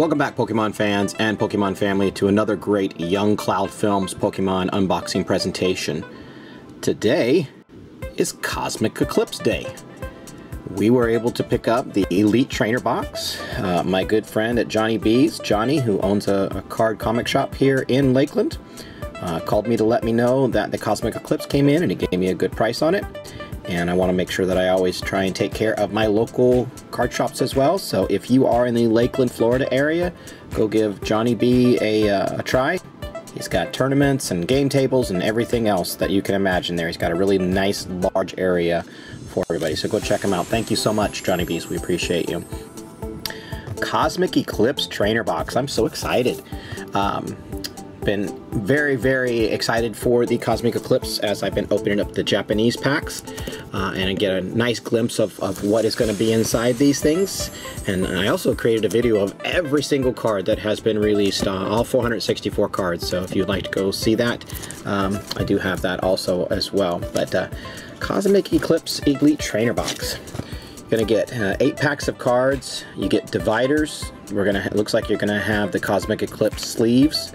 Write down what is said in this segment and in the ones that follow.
Welcome back, Pokemon fans and Pokemon family, to another great Young Cloud Films Pokemon unboxing presentation. Today is Cosmic Eclipse Day. We were able to pick up the Elite Trainer box. Uh, my good friend at Johnny B's, Johnny, who owns a, a card comic shop here in Lakeland, uh, called me to let me know that the Cosmic Eclipse came in and he gave me a good price on it and I want to make sure that I always try and take care of my local card shops as well. So if you are in the Lakeland, Florida area, go give Johnny B a, uh, a try. He's got tournaments and game tables and everything else that you can imagine there. He's got a really nice, large area for everybody. So go check him out. Thank you so much, Johnny B's. We appreciate you. Cosmic Eclipse Trainer Box. I'm so excited. Um, been very, very excited for the Cosmic Eclipse as I've been opening up the Japanese packs uh, and I get a nice glimpse of, of what is going to be inside these things. And I also created a video of every single card that has been released, uh, all 464 cards. So if you'd like to go see that, um, I do have that also as well. But uh, Cosmic Eclipse Elite Trainer Box. You're gonna get uh, eight packs of cards. You get dividers. We're gonna. it looks like you're gonna have the Cosmic Eclipse sleeves.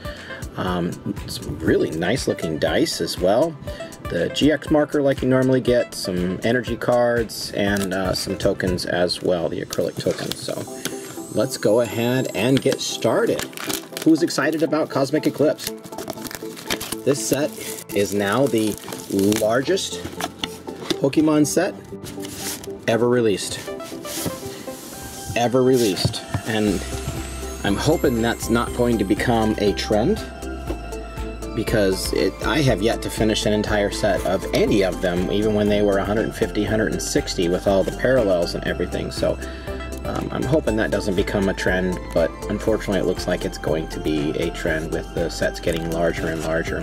Um, some really nice looking dice as well. The GX marker like you normally get, some energy cards, and uh, some tokens as well, the acrylic tokens. So let's go ahead and get started. Who's excited about Cosmic Eclipse? This set is now the largest Pokemon set ever released. Ever released. And I'm hoping that's not going to become a trend because it, I have yet to finish an entire set of any of them, even when they were 150, 160 with all the parallels and everything. So um, I'm hoping that doesn't become a trend, but unfortunately it looks like it's going to be a trend with the sets getting larger and larger.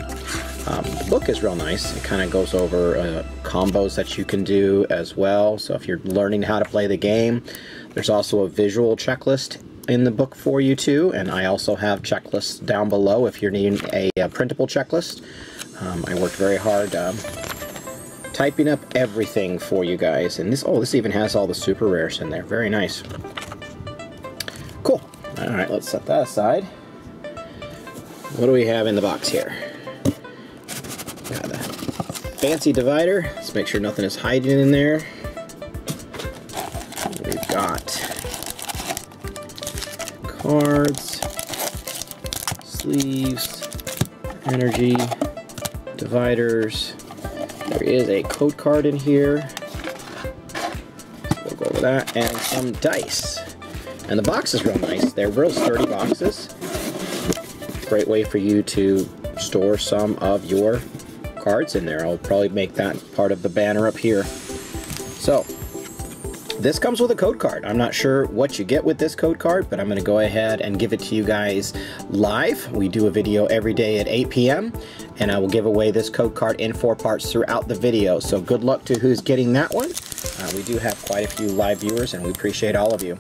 Um, the book is real nice. It kind of goes over uh, combos that you can do as well. So if you're learning how to play the game, there's also a visual checklist in the book for you too, and I also have checklists down below if you're needing a, a printable checklist. Um, I worked very hard um, typing up everything for you guys, and this oh this even has all the super rares in there. Very nice. Cool. All right, let's set that aside. What do we have in the box here? Got a fancy divider. Let's make sure nothing is hiding in there. Cards, sleeves, energy, dividers. There is a code card in here. we'll go over that. And some dice. And the box is real nice. They're real sturdy boxes. Great way for you to store some of your cards in there. I'll probably make that part of the banner up here. So, this comes with a code card. I'm not sure what you get with this code card, but I'm going to go ahead and give it to you guys live. We do a video every day at 8 p.m. and I will give away this code card in four parts throughout the video. So good luck to who's getting that one. Uh, we do have quite a few live viewers and we appreciate all of you.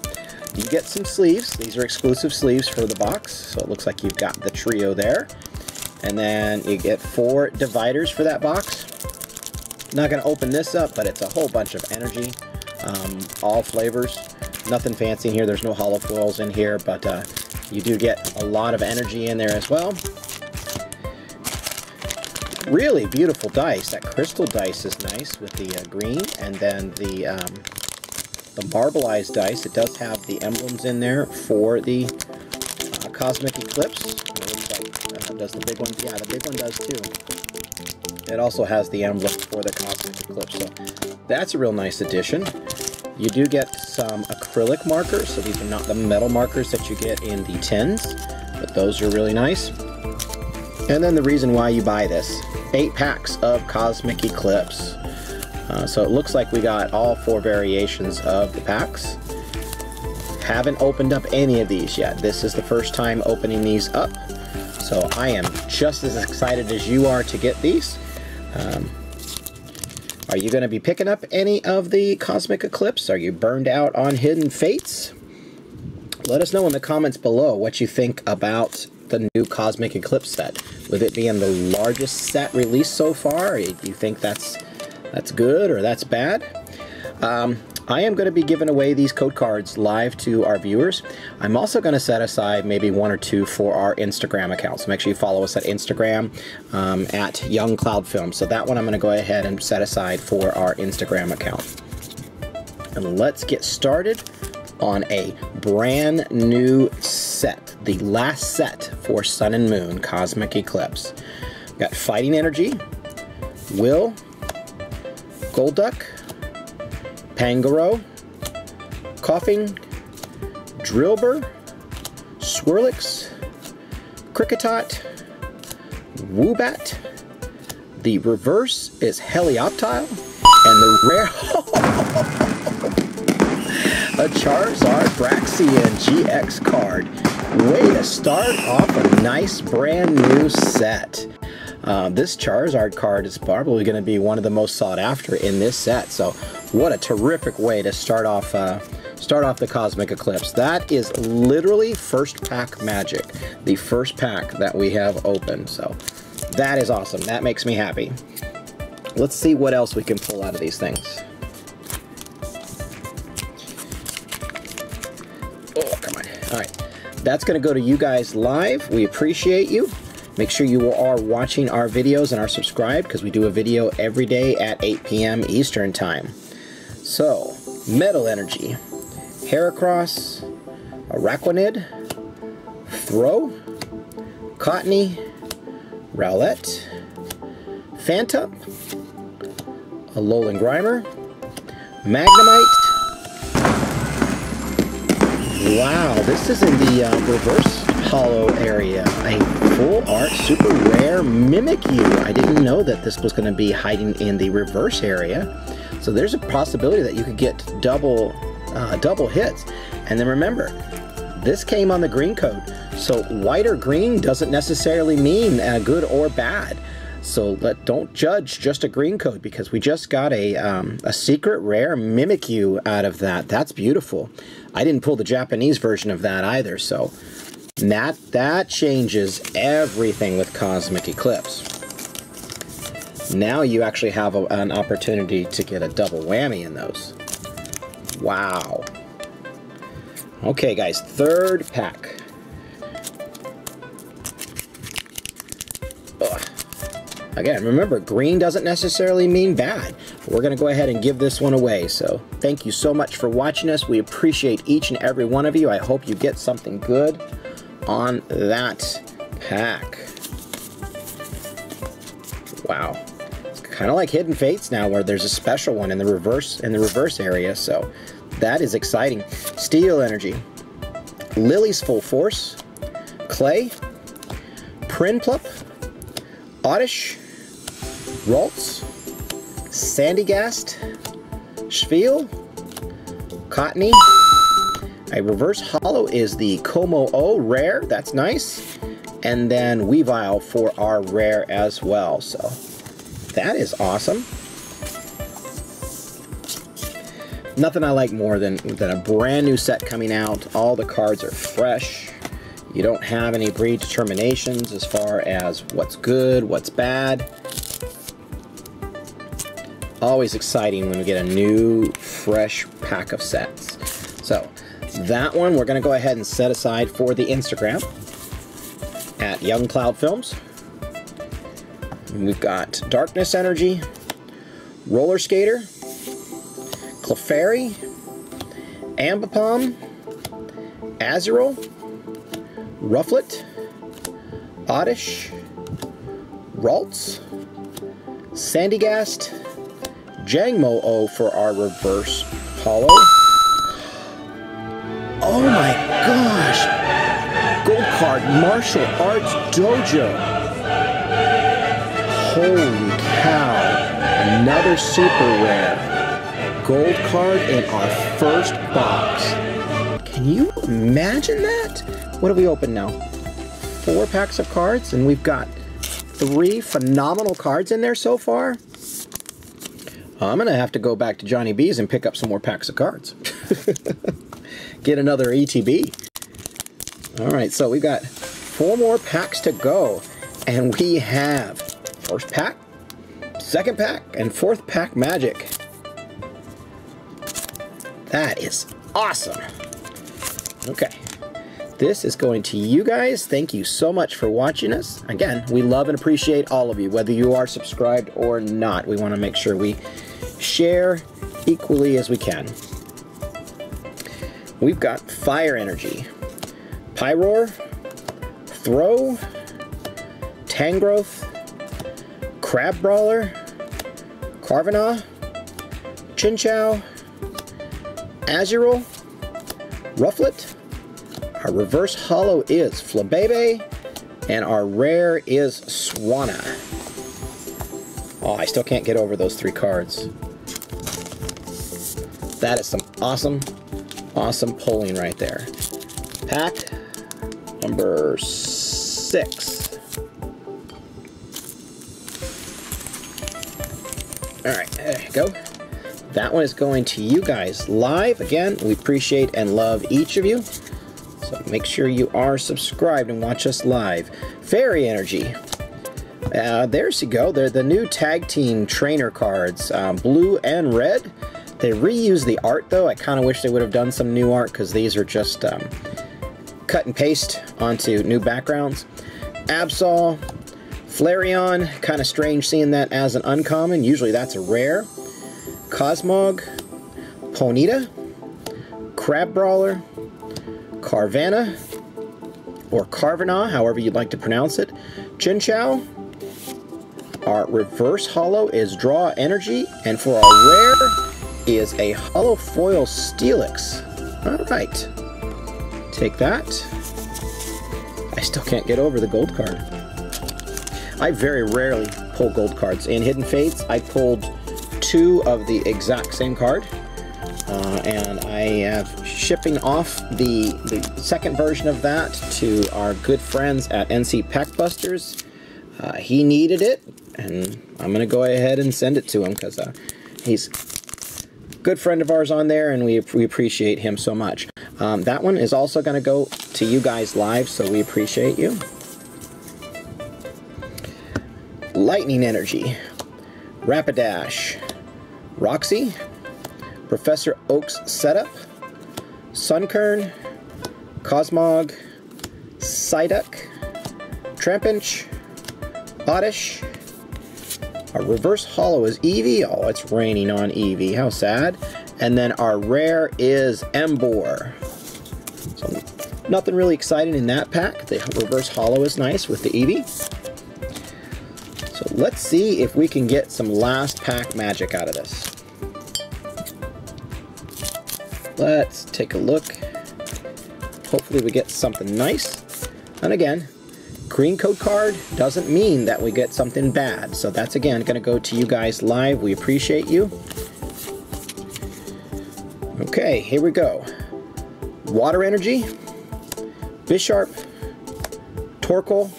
You get some sleeves. These are exclusive sleeves for the box. So it looks like you've got the trio there. And then you get four dividers for that box. Not going to open this up, but it's a whole bunch of energy um, all flavors. Nothing fancy in here. There's no hollow foils in here, but uh, you do get a lot of energy in there as well. Really beautiful dice. That crystal dice is nice with the uh, green, and then the um, the marbleized dice. It does have the emblems in there for the uh, Cosmic Eclipse. Uh, does the big one? Yeah, the big one does too. It also has the emblem for the Cosmic Eclipse. So that's a real nice addition. You do get some acrylic markers, so these are not the metal markers that you get in the tins, but those are really nice. And then the reason why you buy this, eight packs of Cosmic Eclipse. Uh, so it looks like we got all four variations of the packs. Haven't opened up any of these yet. This is the first time opening these up. So I am just as excited as you are to get these. Um, are you going to be picking up any of the Cosmic Eclipse? Are you burned out on Hidden Fates? Let us know in the comments below what you think about the new Cosmic Eclipse set. With it being the largest set released so far, do you think that's that's good or that's bad? Um, I am going to be giving away these code cards live to our viewers. I'm also going to set aside maybe one or two for our Instagram account. So make sure you follow us at Instagram um, at Young Cloud Film. So that one I'm going to go ahead and set aside for our Instagram account. And let's get started on a brand new set, the last set for Sun and Moon Cosmic Eclipse. We've got Fighting Energy, Will, Golduck, Pangoro, Koffing, Drillbur, Swirlix, Kricketot, Woobat. The reverse is Helioptile, and the rare a Charizard Braixen GX card. Way to start off a nice brand new set. Uh, this Charizard card is probably going to be one of the most sought after in this set. So, what a terrific way to start off uh, start off the Cosmic Eclipse. That is literally first pack magic, the first pack that we have opened. So, that is awesome. That makes me happy. Let's see what else we can pull out of these things. Oh, come on. All right. That's going to go to you guys live. We appreciate you. Make sure you are watching our videos and are subscribed because we do a video every day at 8 p.m. Eastern Time. So, Metal Energy, Heracross, Araquanid, Throh, Cottonee, Rowlet, Phantump, Alolan Grimer, Magnemite. Wow, this is in the uh, reverse hollow area. A full art super rare Mimikyu. I didn't know that this was going to be hiding in the reverse area. So there's a possibility that you could get double uh, double hits. And then remember, this came on the green code. So white or green doesn't necessarily mean uh, good or bad. So let don't judge just a green code because we just got a um, a secret rare Mimikyu out of that. That's beautiful. I didn't pull the Japanese version of that either, so that, that changes everything with Cosmic Eclipse. Now you actually have a, an opportunity to get a double whammy in those. Wow. Okay, guys, third pack. Ugh. Again, remember, green doesn't necessarily mean bad. We're going to go ahead and give this one away. So thank you so much for watching us. We appreciate each and every one of you. I hope you get something good on that pack. Wow. It's kind of like Hidden Fates now where there's a special one in the reverse in the reverse area, so that is exciting. Steel Energy. Lillie's Full Force. Clay. Prinplup. Oddish. Ralts. Sandygast. Spheal. Cottonee. A reverse hollow is the Kommo-o rare. That's nice. And then Weavile for our rare as well. So that is awesome. Nothing I like more than, than a brand new set coming out. All the cards are fresh. You don't have any predeterminations as far as what's good, what's bad. Always exciting when we get a new, fresh pack of sets. So, that one we're going to go ahead and set aside for the Instagram at Young Cloud Films. We've got Darkness Energy, Roller Skater, Clefairy, Ambipom, Azurill, Rufflet, Oddish, Ralts, Sandygast, Jangmo-o for our reverse holo. Oh my gosh! Gold card, Martial Arts Dojo. Holy cow. Another super rare. Gold card in our first box. Can you imagine that? What do we open now? Four packs of cards, and we've got three phenomenal cards in there so far. I'm going to have to go back to Johnny B's and pick up some more packs of cards. Get another ETB. All right, so we've got four more packs to go. And we have first pack, second pack, and fourth pack magic. That is awesome. Okay. This is going to you guys. Thank you so much for watching us. Again, we love and appreciate all of you, whether you are subscribed or not. We want to make sure we share equally as we can. We've got Fire Energy, Pyroar, Throh, Tangrowth, Crabrawler, Carvanha, Chinchou, Azurill, Rufflet, our reverse hollow is Flabebe, and our rare is Swanna. Oh, I still can't get over those three cards. That is some awesome, awesome pulling right there. Pack number six. Alright, there you go. That one is going to you guys live. Again, we appreciate and love each of you. So make sure you are subscribed and watch us live. Fairy Energy. Uh, there's you go. They're the new tag team trainer cards, um, blue and red. They reuse the art though. I kind of wish they would have done some new art because these are just um, cut and paste onto new backgrounds. Absol, Flareon, kind of strange seeing that as an uncommon. Usually that's a rare. Cosmog, Ponyta, Crab Brawler, Carvanha, or Carvanha, however you'd like to pronounce it. Chinchou. Our reverse hollow is Draw Energy, and for our rare is a holo foil Steelix. Alright. Take that. I still can't get over the gold card. I very rarely pull gold cards. In Hidden Fates, I pulled two of the exact same card. Uh, and I have shipping off the, the second version of that to our good friends at NC Packbusters. Uh, he needed it, and I'm going to go ahead and send it to him because uh, he's good friend of ours on there, and we, we appreciate him so much. Um, that one is also going to go to you guys live, so we appreciate you. Lightning Energy, Rapidash, Roxy, Professor Oak's Setup, Sunkern, Cosmog, Psyduck, Trapinch, Oddish. Our reverse hollow is Eevee. Oh, it's raining on Eevee. How sad. And then our rare is Emboar. So nothing really exciting in that pack. The reverse hollow is nice with the Eevee. So let's see if we can get some last pack magic out of this. Let's take a look. Hopefully we get something nice. And again, green code card doesn't mean that we get something bad. So that's again going to go to you guys live. We appreciate you. Okay, here we go. Water Energy, Bisharp, Torkoal,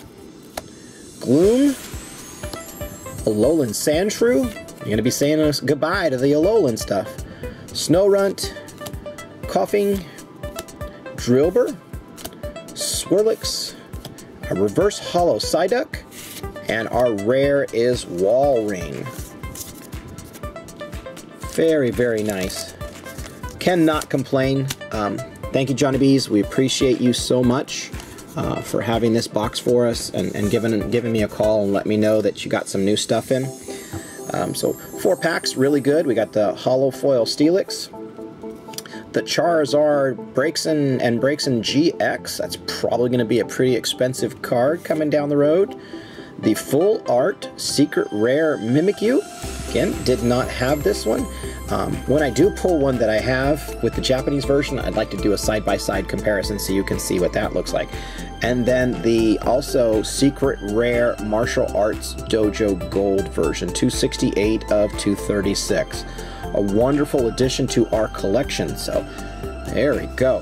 Gloom, Alolan Sandshrew. You're to be saying us goodbye to the Alolan stuff. Snorunt, Koffing, Drillbur, Swirlix, a reverse holo Psyduck, and our rare is Walrein. Very, very nice. Cannot complain. Um, thank you, Johnny B's. We appreciate you so much uh, for having this box for us and, and giving, giving me a call and let me know that you got some new stuff in. Um, so four packs, really good. We got the hollow foil Steelix, the Charizard Braixen and breaks in GX. That's probably going to be a pretty expensive card coming down the road. The Full Art Secret Rare Mimikyu. Again, did not have this one. Um, when I do pull one that I have with the Japanese version, I'd like to do a side-by-side -side comparison so you can see what that looks like. And then the also Secret Rare Martial Arts Dojo Gold version, 268 of 236 a wonderful addition to our collection. So there we go.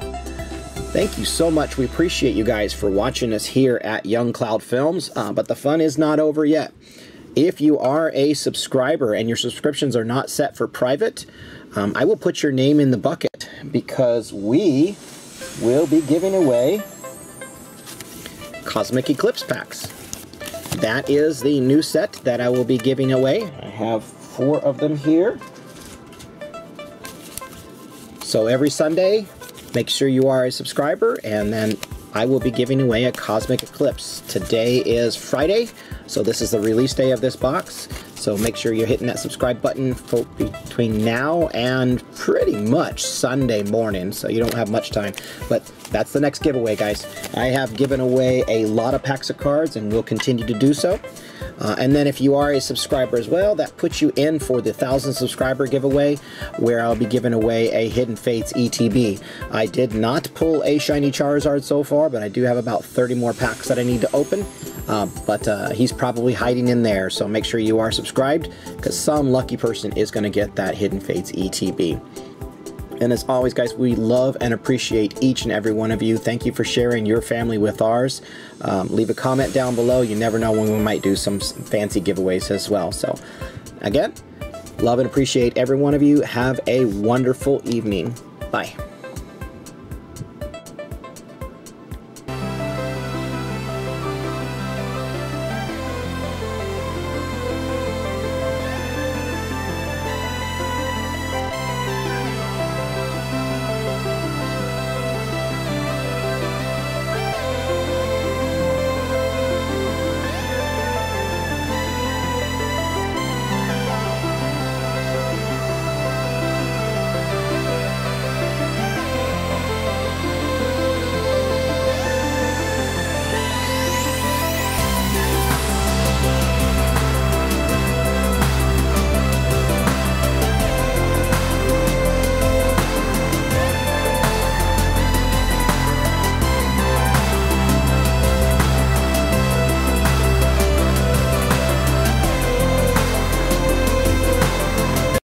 Thank you so much. We appreciate you guys for watching us here at Young Cloud Films, uh, but the fun is not over yet. If you are a subscriber and your subscriptions are not set for private, um, I will put your name in the bucket because we will be giving away Cosmic Eclipse packs. That is the new set that I will be giving away. I have four of them here. So every Sunday, make sure you are a subscriber, and then I will be giving away a Cosmic Eclipse. Today is Friday, so this is the release day of this box. So make sure you're hitting that subscribe button between now and pretty much Sunday morning, so you don't have much time. But that's the next giveaway, guys. I have given away a lot of packs of cards and will continue to do so. Uh, and then if you are a subscriber as well, that puts you in for the 1,000 subscriber giveaway where I'll be giving away a Hidden Fates ETB. I did not pull a Shiny Charizard so far, but I do have about 30 more packs that I need to open. Uh, but uh, he's probably hiding in there, so make sure you are subscribed because some lucky person is going to get that Hidden Fates ETB. And as always, guys, we love and appreciate each and every one of you. Thank you for sharing your family with ours. Um, leave a comment down below. You never know when we might do some fancy giveaways as well. So, again, love and appreciate every one of you. Have a wonderful evening. Bye.